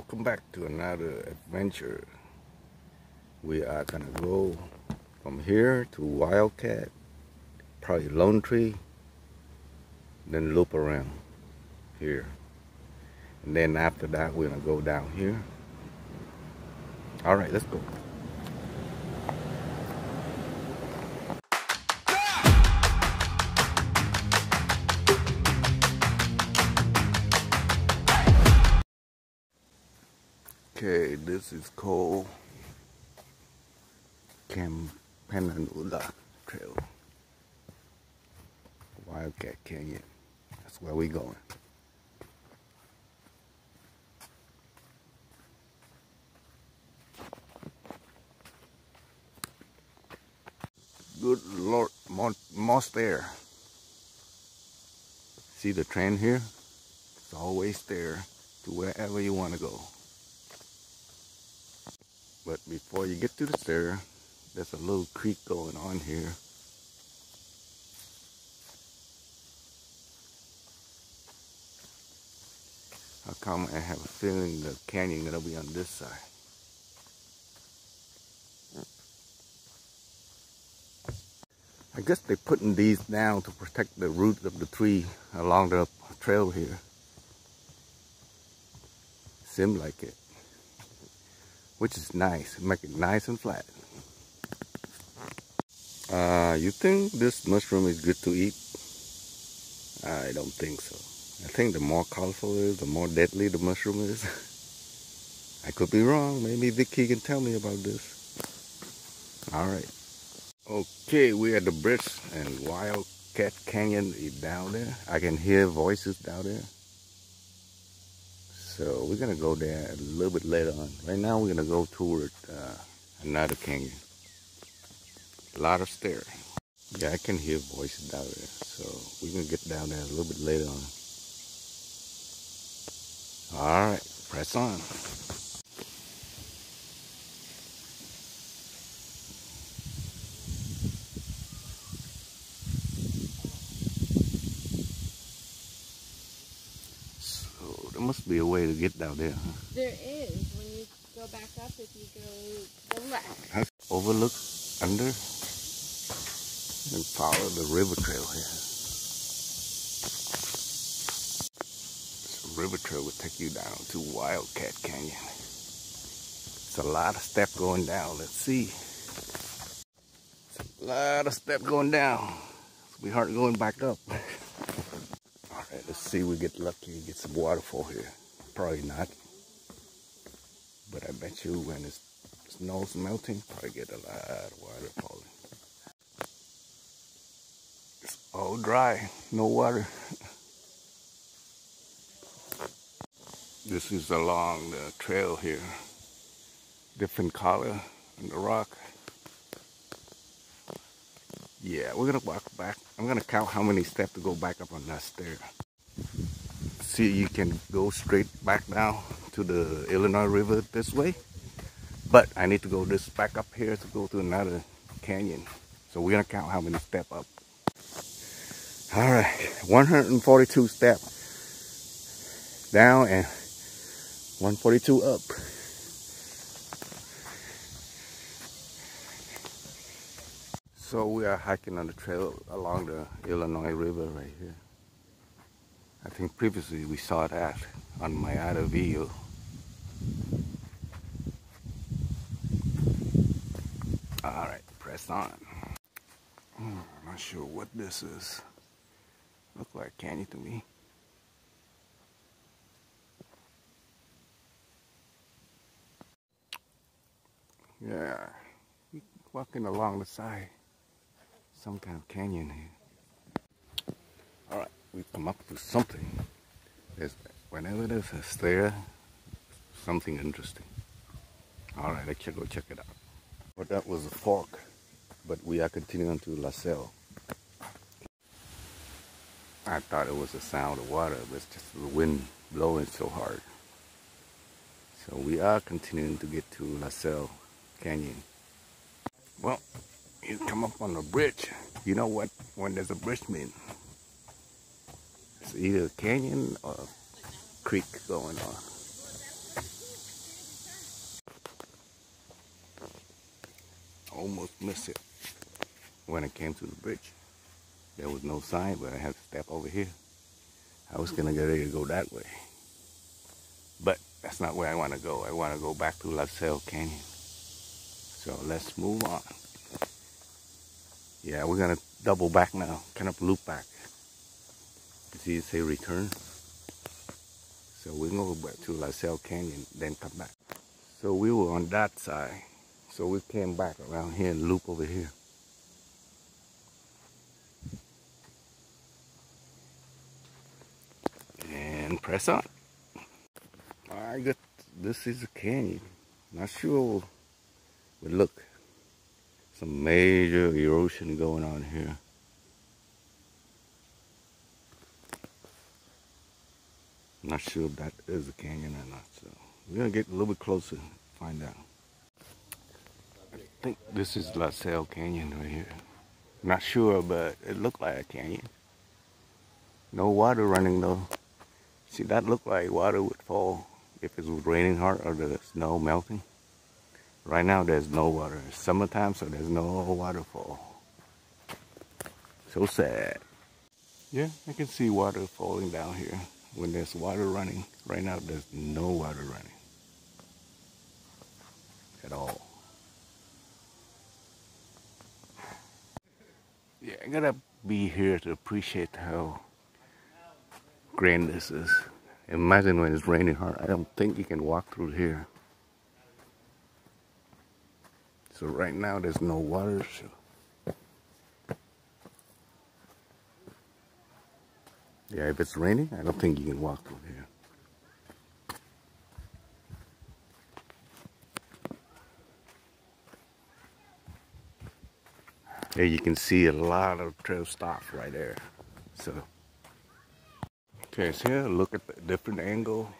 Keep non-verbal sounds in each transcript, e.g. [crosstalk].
welcome back to another adventure. We are gonna go from here to Wildcat, probably Lone Tree, then loop around here. And then after that, we're gonna go down here. All right, let's go. This is called Campanula Trail. Wildcat Canyon. That's where we going. Good Lord, moss there. See the trend here? It's always there to wherever you want to go. But before you get to the stair, there's a little creek going on here. How come I have a feeling the canyon gonna be on this side? I guess they're putting these down to protect the roots of the tree along the trail here. Seems like it which is nice. Make it nice and flat. Uh, you think this mushroom is good to eat? I don't think so. I think the more colorful it is, the more deadly the mushroom is. [laughs] I could be wrong. Maybe Vicky can tell me about this. Alright. Okay, we're at the bridge and Wildcat Canyon is down there. I can hear voices down there. So we're gonna go there a little bit later on. Right now we're gonna go toward uh, another canyon. A lot of stairs. Yeah, I can hear voices down there. So we're gonna get down there a little bit later on. All right, press on. There must be a way to get down there. Huh? There is. When you go back up, if you go the left. Overlook under and follow the river trail here. This river trail will take you down to Wildcat Canyon. It's a lot of step going down. Let's see. It's a lot of step going down. It's be hard going back up. [laughs] See we get lucky and get some waterfall here. Probably not. But I bet you when the snow's melting, probably get a lot of water falling. It's all dry, no water. this is along the uh, trail here. Different color on the rock. Yeah, we're gonna walk back. I'm gonna count how many steps to go back up on that stair see you can go straight back now to the Illinois River this way. But I need to go this back up here to go to another canyon. So we're gonna count how many step up. All right, 142 step down and 142 up. So we are hiking on the trail along the Illinois River right here. I think previously we saw that on my other video. Alright, press on. Hmm, I'm not sure what this is. Look like candy to me. Yeah, walking along the side. Some kind of canyon here we come up with something. There's, whenever there's a stair, something interesting. All right, let's go check it out. But that was a fork, but we are continuing to La Salle. I thought it was the sound of water, but it's just the wind blowing so hard. So we are continuing to get to La Salle Canyon. Well, you come up on the bridge. You know what when there's a bridge mean? It's either canyon or creek going on. Almost missed it when I came to the bridge. There was no sign, but I had to step over here. I was gonna get ready to go that way. But that's not where I wanna go. I wanna go back to La Salle Canyon. So let's move on. Yeah, we're gonna double back now, kind of loop back. See it say return? So we're gonna go back to La Salle Canyon, then come back. So we were on that side. So we came back around here and loop over here. And press on. I got, this is a canyon. Not sure, but look, some major erosion going on here. Not sure if that is a canyon or not. So we're gonna get a little bit closer, find out. I think this is La Salle Canyon right here. Not sure, but it looked like a canyon. No water running though. See, that looked like water would fall if it was raining hard or the snow melting. Right now, there's no water. It's summertime, so there's no waterfall. So sad. Yeah, I can see water falling down here when there's water running. Right now, there's no water running at all. Yeah, I gotta be here to appreciate how grand this is. Imagine when it's raining hard. I don't think you can walk through here. So right now there's no water. So. Yeah, if it's raining, I don't think you can walk through here. There you can see a lot of trail stops right there. So, okay, so here, look at the different angle.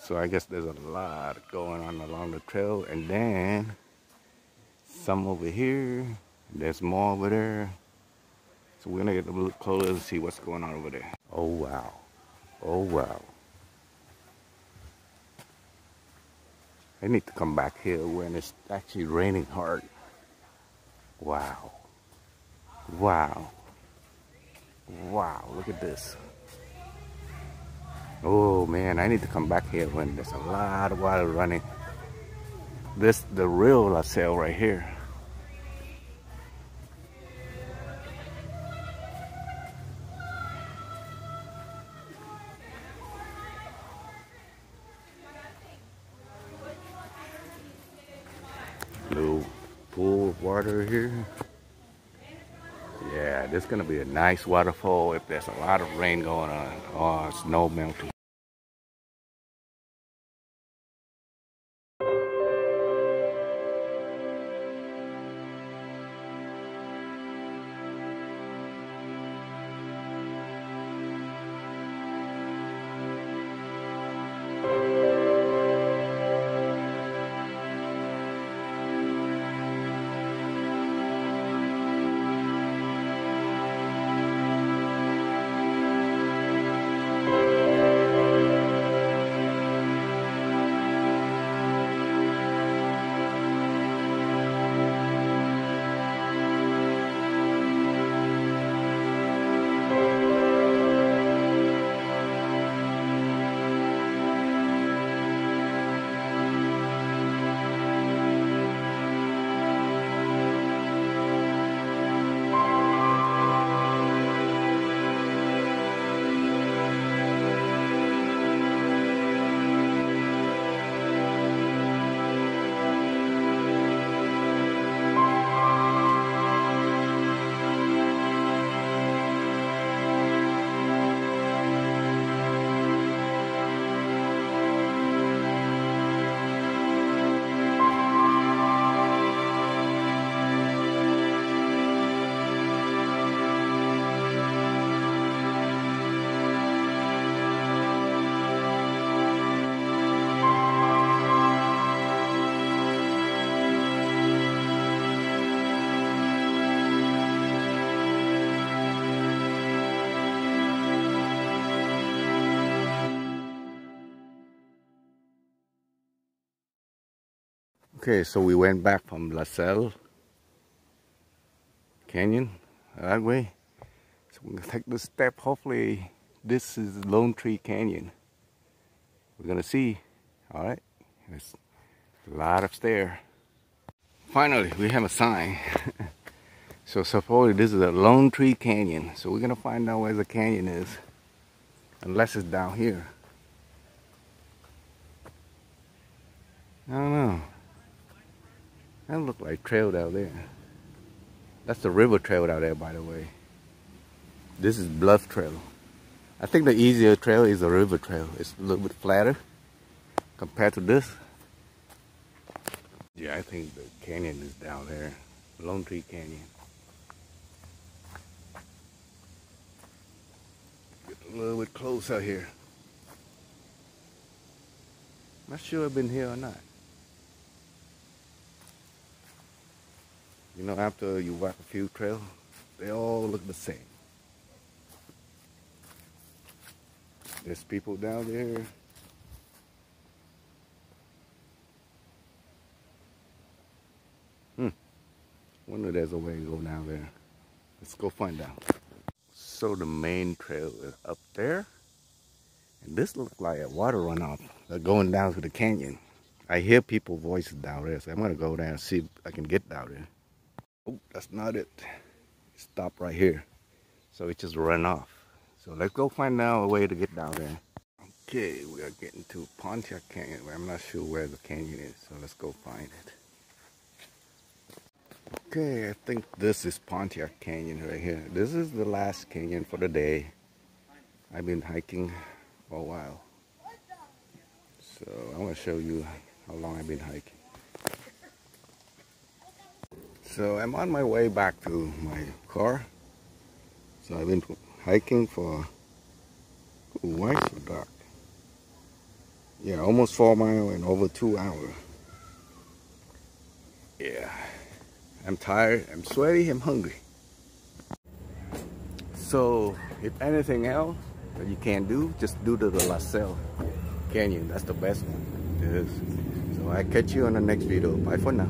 So I guess there's a lot going on along the trail. And then some over here. There's more over there. So we're gonna get a little closer and see what's going on over there. Oh wow. Oh wow. I need to come back here when it's actually raining hard. Wow. Wow. Wow, look at this. Oh man, I need to come back here when there's a lot of water running. This the real La Salle right here. Little pool of water here. Yeah, this is gonna be a nice waterfall if there's a lot of rain going on or snow melting. Okay, so we went back from La Salle Canyon that way. So we're gonna take this step. Hopefully, this is Lone Tree Canyon. We're gonna see. All right, there's a lot of stair. Finally, we have a sign. [laughs] so supposedly this is a Lone Tree Canyon. So we're gonna find out where the canyon is, unless it's down here. I don't know. That look like trail down there. That's the river trail down there, by the way. This is bluff trail. I think the easier trail is the river trail. It's a little bit flatter compared to this. Yeah, I think the canyon is down there. Lone Tree Canyon. Get a little bit closer here. Not sure I've been here or not. You know, after you walk a few trails, they all look the same. There's people down there. Hmm. Wonder there's a way to go down there. Let's go find out. So the main trail is up there. And this looks like a water runoff. They're going down to the canyon. I hear people voices down there, so I'm gonna go down and see if I can get down there. Oh, that's not it. Stop right here. So it just ran off. So let's go find out a way to get down there. Okay, we are getting to Pontiac Canyon. I'm not sure where the canyon is, so let's go find it. Okay, I think this is Pontiac Canyon right here. This is the last canyon for the day. I've been hiking for a while. So I want to show you how long I've been hiking. So I'm on my way back to my car. So I've been hiking for, why so dark? Yeah, almost four miles and over two hours. Yeah, I'm tired, I'm sweaty, I'm hungry. So if anything else that you can't do, just do to the La Salle Canyon. That's the best one. Is. So I catch you on the next video. Bye for now.